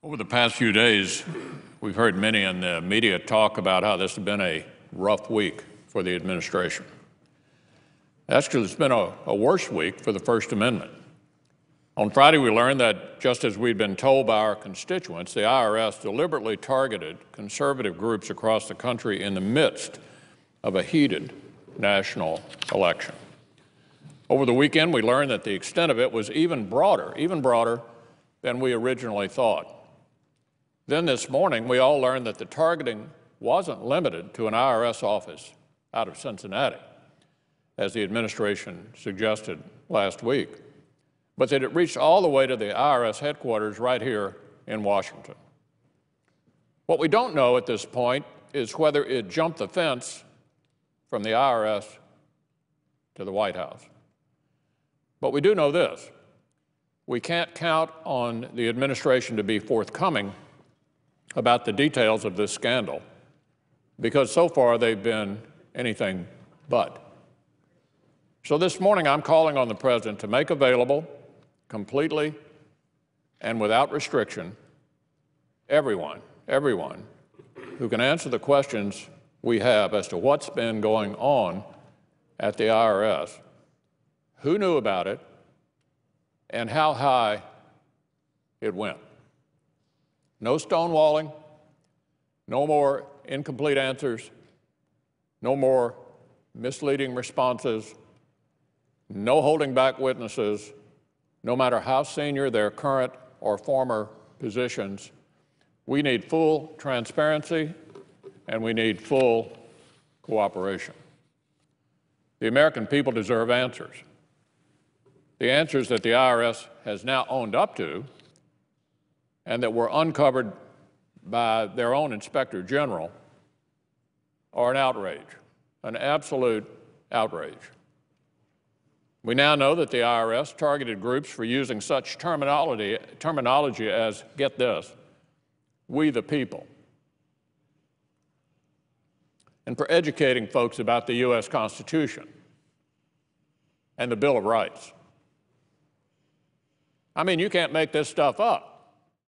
Over the past few days, we've heard many in the media talk about how this has been a rough week for the administration. Actually, it's been a, a worse week for the First Amendment. On Friday, we learned that just as we'd been told by our constituents, the IRS deliberately targeted conservative groups across the country in the midst of a heated national election. Over the weekend, we learned that the extent of it was even broader, even broader than we originally thought. Then this morning, we all learned that the targeting wasn't limited to an IRS office out of Cincinnati, as the administration suggested last week, but that it reached all the way to the IRS headquarters right here in Washington. What we don't know at this point is whether it jumped the fence from the IRS to the White House. But we do know this. We can't count on the administration to be forthcoming about the details of this scandal because so far they've been anything but. So this morning I'm calling on the President to make available completely and without restriction everyone, everyone who can answer the questions we have as to what's been going on at the IRS, who knew about it, and how high it went. No stonewalling, no more incomplete answers, no more misleading responses, no holding back witnesses, no matter how senior their current or former positions. We need full transparency and we need full cooperation. The American people deserve answers. The answers that the IRS has now owned up to and that were uncovered by their own inspector general are an outrage, an absolute outrage. We now know that the IRS targeted groups for using such terminology, terminology as, get this, we the people, and for educating folks about the U.S. Constitution and the Bill of Rights. I mean, you can't make this stuff up.